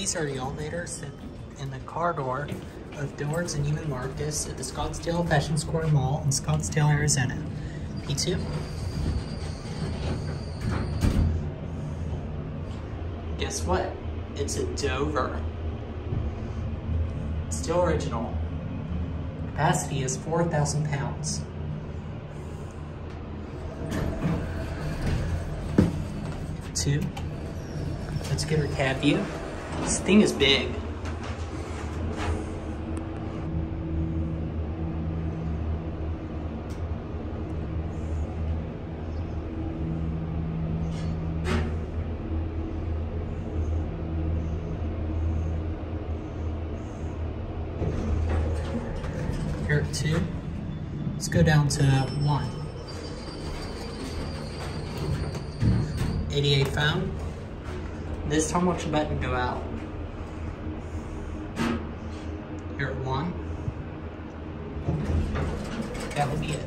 These are the elevators in the car door of Dillard's and Neiman Marcus at the Scottsdale Fashion Square Mall in Scottsdale, Arizona. P2. Guess what? It's a Dover. Still original. Capacity is 4,000 pounds. Two. Let's get our cab view. This thing is big. Here at two. Let's go down to one. 88 found. This time watch the button go out. Here at one. That will be it.